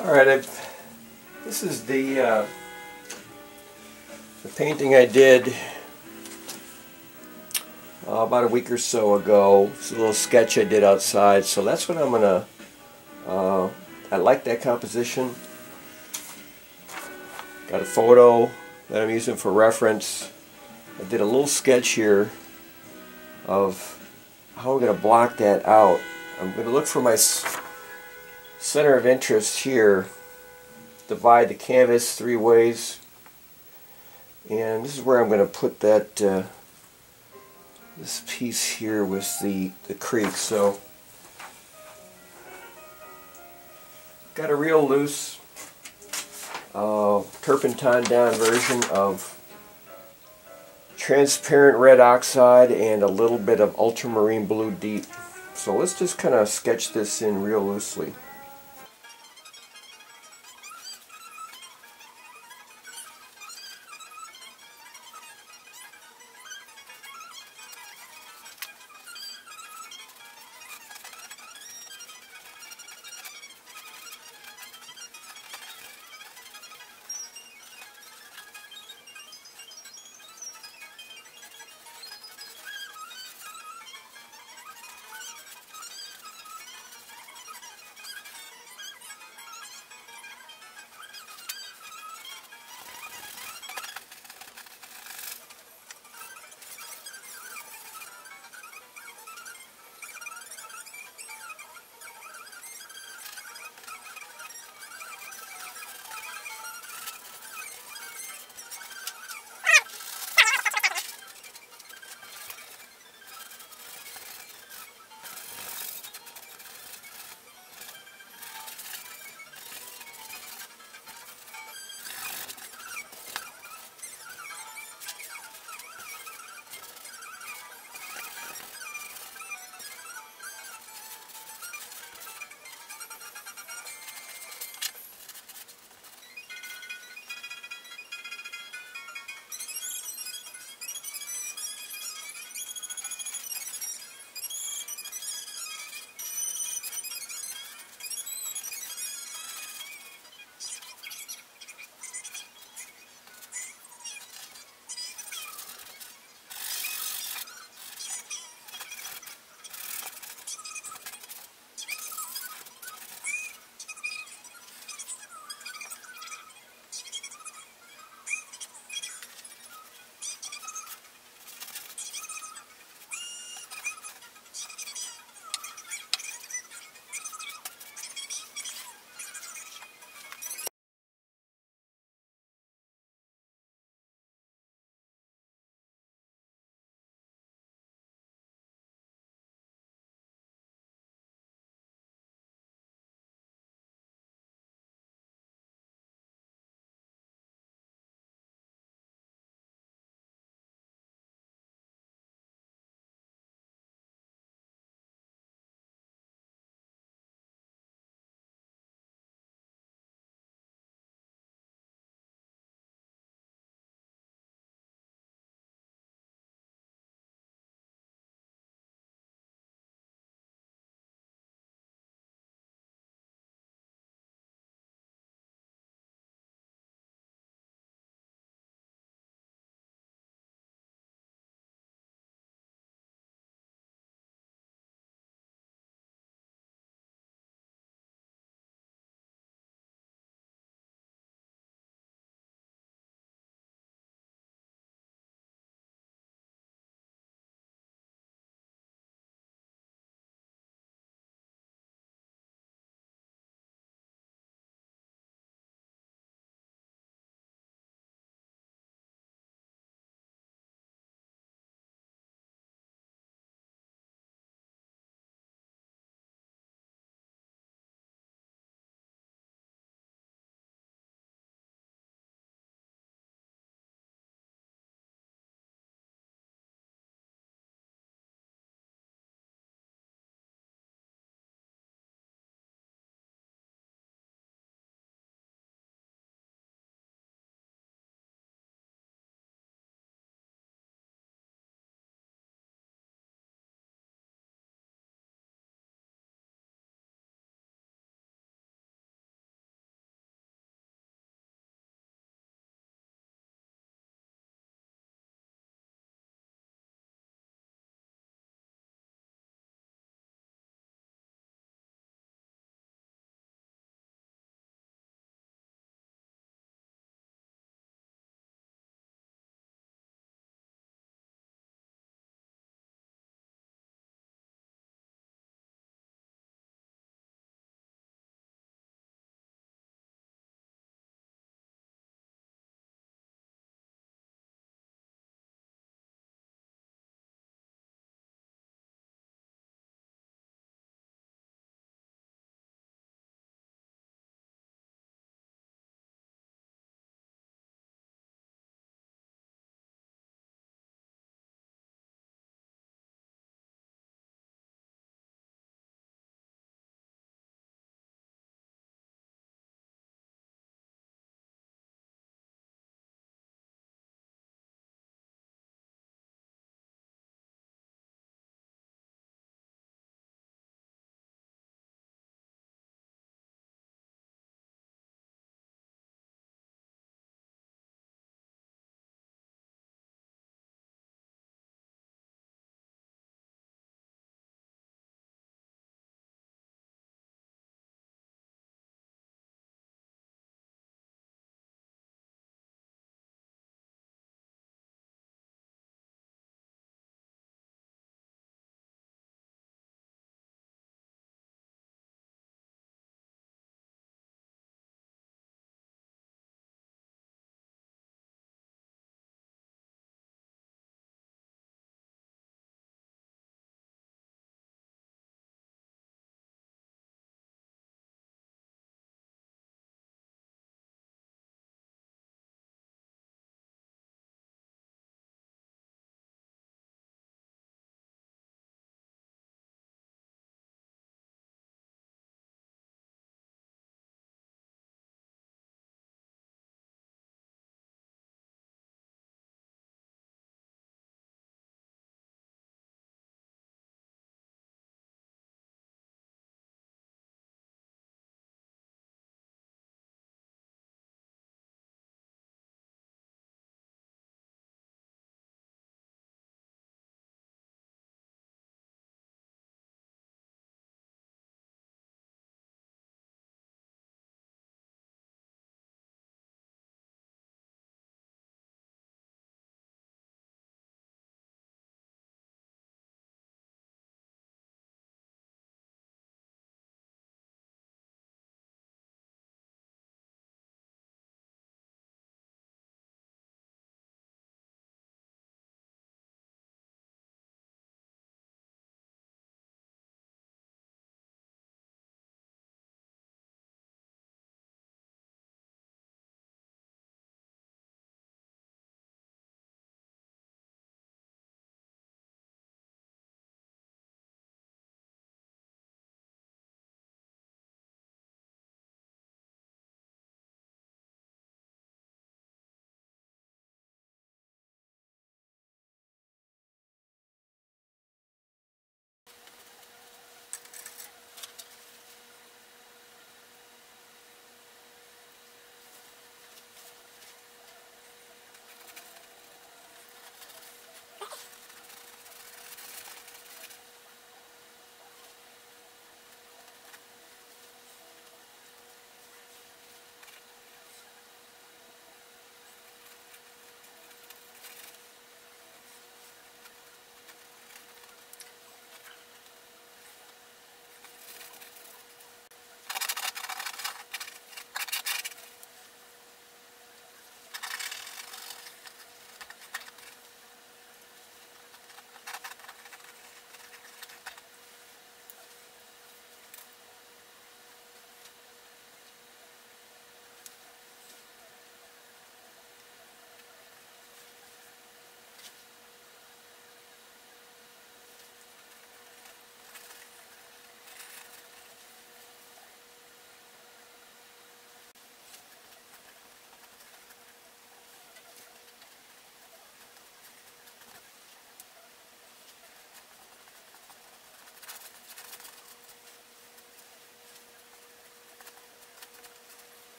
All right, I've, this is the uh, the painting I did uh, about a week or so ago. It's a little sketch I did outside, so that's what I'm gonna. Uh, I like that composition. Got a photo that I'm using for reference. I did a little sketch here of how I'm to block that out. I'm to look for my center of interest here. Divide the canvas three ways. And this is where I'm going to put that uh, this piece here with the, the creek. So got a real loose uh, turpentine down version of transparent red oxide and a little bit of ultramarine blue deep. So let's just kind of sketch this in real loosely.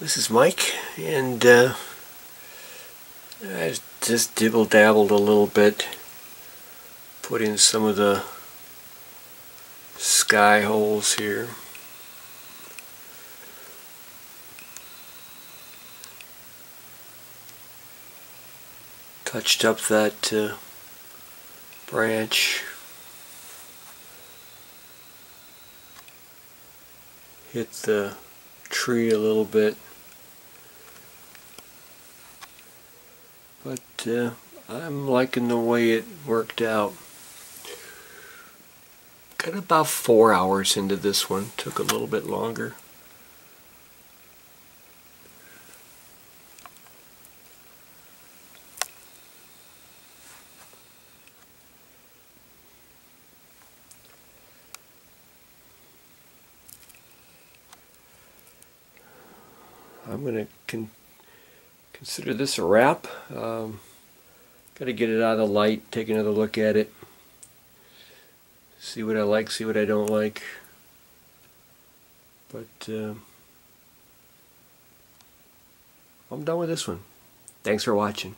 This is Mike, and uh, I just dibble dabbled a little bit, put in some of the sky holes here. Touched up that uh, branch. Hit the tree a little bit. But uh, I'm liking the way it worked out. Got about four hours into this one. Took a little bit longer. I'm going to consider this a wrap. Um, Got to get it out of the light, take another look at it, see what I like, see what I don't like. But uh, I'm done with this one. Thanks for watching.